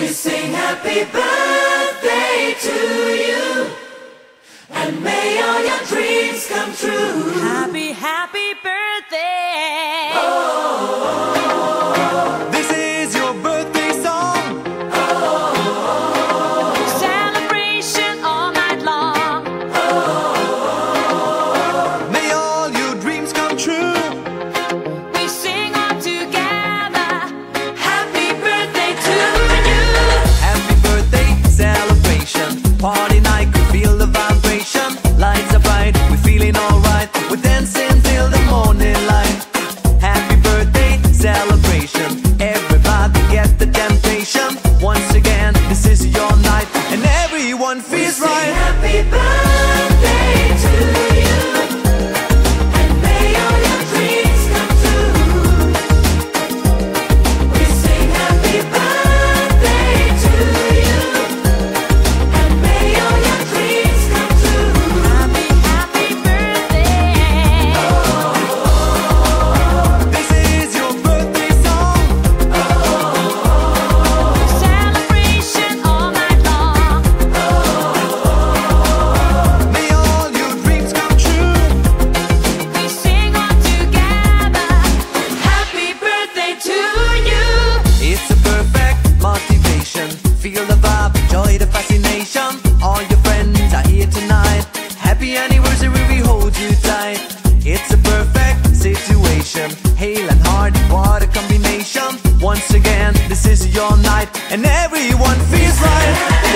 We sing happy birthday to you. And may all your sensation. Hail and hard, what a combination. Once again, this is your night, and everyone feels right.